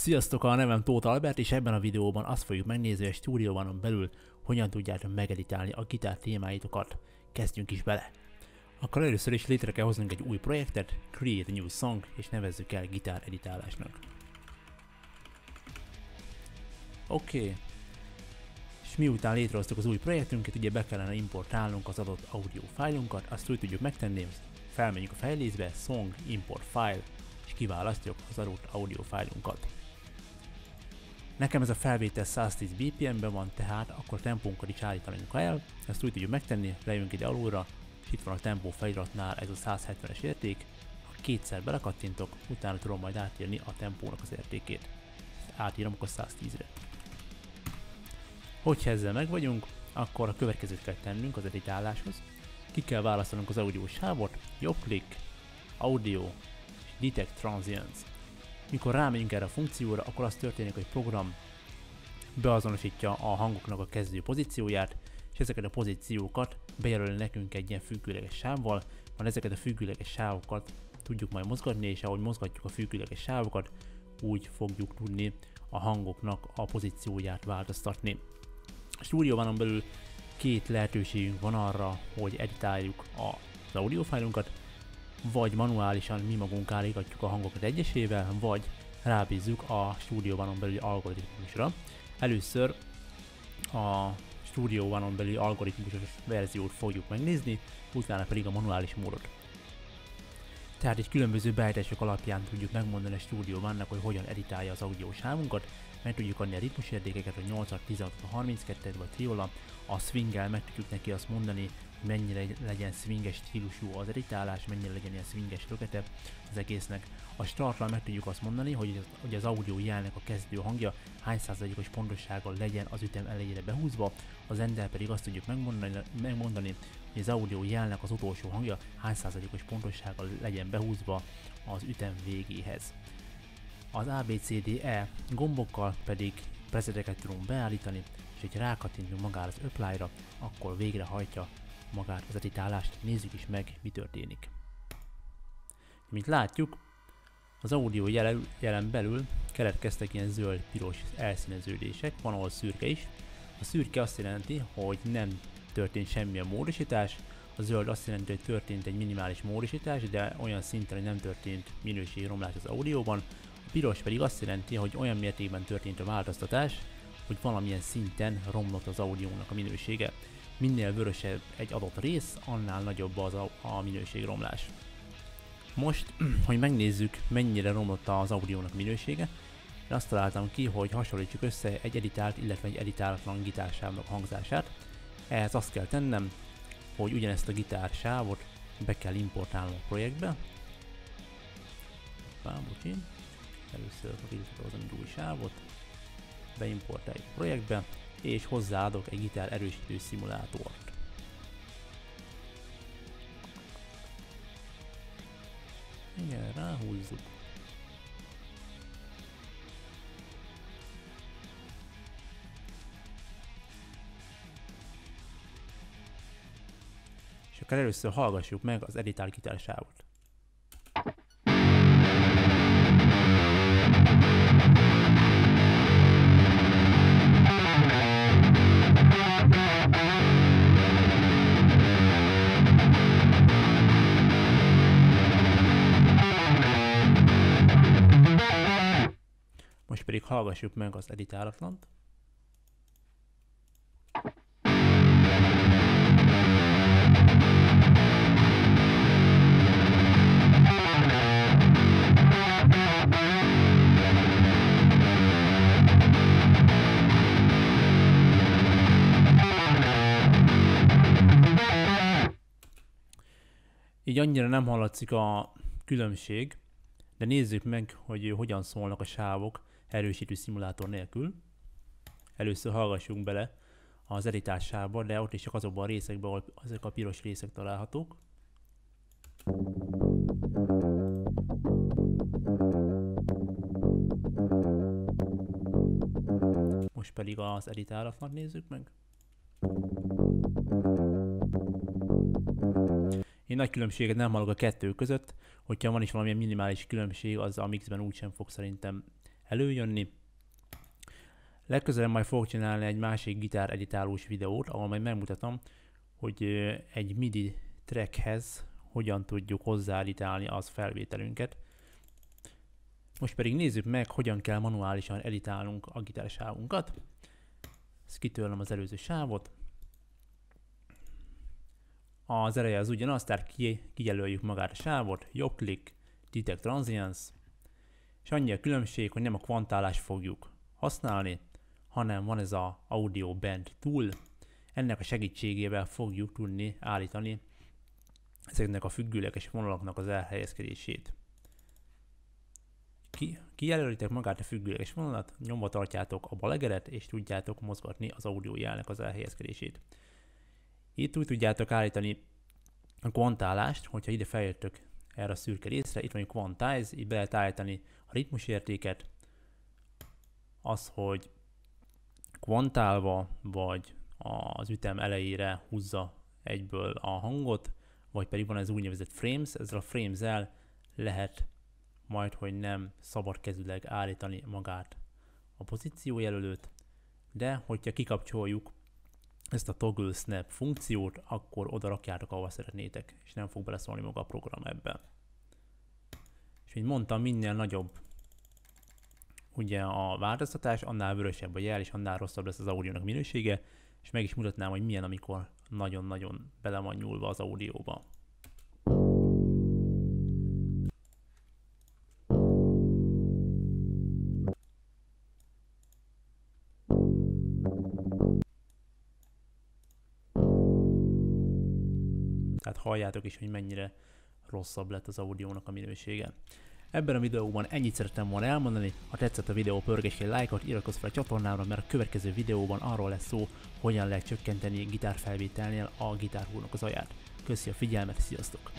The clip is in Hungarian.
Sziasztok, a nevem Tóth Albert, és ebben a videóban azt fogjuk megnézni, hogy a stúdióban belül hogyan tudjátok megeditálni a gitár témáitokat. Kezdjünk is bele! Akkor először is létre kell hoznunk egy új projektet, Create a New Song, és nevezzük el gitár editálásnak. Oké. Okay. És miután létrehoztuk az új projektünket, ugye be kellene importálnunk az adott audio fájlunkat, azt úgy tudjuk megtenni, felmegyünk a fejlészbe, Song Import File, és kiválasztjuk az adott audio fájlunkat. Nekem ez a felvétel 110 BPM-ben van, tehát akkor tempónkat is állítanunk el, ezt úgy tudjuk megtenni, lejünk ide alulra, és itt van a tempó feliratnál ez a 170-es érték, ha kétszer belekattintok, utána tudom majd átírni a tempónak az értékét. Átírom akkor 110-re. Hogyha ezzel meg vagyunk, akkor a következőt kell tennünk az editáláshoz. Ki kell választanunk az audio sávot, jobb klik, audio, detect transients. Mikor rámegyünk erre a funkcióra, akkor az történik, hogy program beazonosítja a hangoknak a kezdő pozícióját, és ezeket a pozíciókat bejelöl nekünk egy ilyen függőleges sávval, van ezeket a függőleges sávokat tudjuk majd mozgatni, és ahogy mozgatjuk a függőleges sávokat, úgy fogjuk tudni a hangoknak a pozícióját változtatni. A stúdióban belül két lehetőségünk van arra, hogy editáljuk az audiofájlunkat, vagy manuálisan mi magunk állítgatjuk a hangokat egyesével, vagy rábízzuk a stúdióban belüli algoritmusra. Először a stúdióban belüli algoritmusos verziót fogjuk megnézni, utána pedig a manuális módot. Tehát egy különböző beállítások alapján tudjuk megmondani a stúdióban, hogy hogyan editálja az audiós sávunkat, meg tudjuk adni a ritmusértékeket, hogy 8 16 32 vagy triola, a swinggel meg tudjuk neki azt mondani, mennyire legyen swinges stílusú az editálás, mennyire legyen ilyen swinges lökete az egésznek. A starttal meg tudjuk azt mondani, hogy, hogy az audio jelnek a kezdő hangja hány százalékos pontossággal legyen az ütem elejére behúzva, az endel pedig azt tudjuk megmondani, megmondani hogy az audio jelnek az utolsó hangja hány százalékos pontossággal legyen behúzva az ütem végéhez. Az ABCDE gombokkal pedig prezeteket tudunk beállítani, és hogy rákattintunk magára az apply-ra, akkor végrehajtja magát az editálást, nézzük is meg, mi történik. Mint látjuk, az audio jelen, jelen belül keletkeztek ilyen zöld-piros elszíneződések, van ahol szürke is. A szürke azt jelenti, hogy nem történt semmilyen módosítás, a zöld azt jelenti, hogy történt egy minimális módosítás, de olyan szinten, hogy nem történt minőségromlás az audióban. Piros pedig azt jelenti, hogy olyan mértékben történt a változtatás, hogy valamilyen szinten romlott az audiónak a minősége minél vörösebb egy adott rész, annál nagyobb az a, a minőségromlás. Most, hogy megnézzük, mennyire romlott az audiónak minősége, én azt találtam ki, hogy hasonlítsuk össze egy editált, illetve egy editálatlan gitársávnak hangzását. Ehhez azt kell tennem, hogy ugyanezt a gitársávot be kell importálnom a projektbe. Hoppá, Először hozom egy új sávot, beimportáljuk a projektbe, és hozzáadok egy gitár erősítő szimulátort. Igen, ráhúzzuk. És akkor először hallgassuk meg az editál gitársávot. Pedig hallgassuk meg az editálatlant. Így annyira nem hallatszik a különbség, de nézzük meg, hogy hogyan szólnak a sávok erősítő szimulátor nélkül. Először hallgassunk bele az editásába, de ott is csak azokban a részekben, ahol ezek a piros részek találhatók. Most pedig az editálatlan nézzük meg. Én nagy különbséget nem hallok a kettő között, hogyha van is valamilyen minimális különbség, az a mixben úgysem fog szerintem előjönni. Legközelebb majd fogok csinálni egy másik gitár editálós videót, ahol majd megmutatom, hogy egy MIDI trackhez hogyan tudjuk hozzáeditálni az felvételünket. Most pedig nézzük meg, hogyan kell manuálisan editálnunk a gitárságunkat. Ezt kitörlöm az előző sávot. Az ereje az ugyanaz, tehát ki, kijelöljük magát a sávot, jobb klik, detect transients, és annyi a különbség, hogy nem a kvantálást fogjuk használni, hanem van ez a Audio Band Tool, ennek a segítségével fogjuk tudni állítani ezeknek a függőleges vonalaknak az elhelyezkedését. Ki, kijelölitek magát a függőleges vonalat, nyomva tartjátok a balegeret, és tudjátok mozgatni az audio jelnek az elhelyezkedését. Itt úgy tudjátok állítani a kvantálást, hogyha ide feljöttök erre a szürke részre, itt van quantize, itt be lehet állítani a ritmusértéket, az, hogy kvantálva, vagy az ütem elejére húzza egyből a hangot, vagy pedig van ez úgynevezett frames, ezzel a frames-el lehet majd, hogy nem szabad kezüleg állítani magát a pozíciójelölőt, de hogyha kikapcsoljuk ezt a toggle snap funkciót, akkor oda rakjátok, ahova szeretnétek, és nem fog beleszólni maga a program ebben. És mint mondtam, minél nagyobb ugye a változtatás, annál vörösebb a jel, és annál rosszabb lesz az audiónak minősége, és meg is mutatnám, hogy milyen, amikor nagyon-nagyon bele van nyúlva az audióba. Tehát halljátok is, hogy mennyire rosszabb lett az audiónak a minősége. Ebben a videóban ennyit szerettem volna elmondani, ha tetszett a videó pörgess egy lájkot, iratkozz fel a csatornámra, mert a következő videóban arról lesz szó, hogyan lehet csökkenteni gitárfelvételnél a gitárhúrnak az aját. Köszi a figyelmet, sziasztok!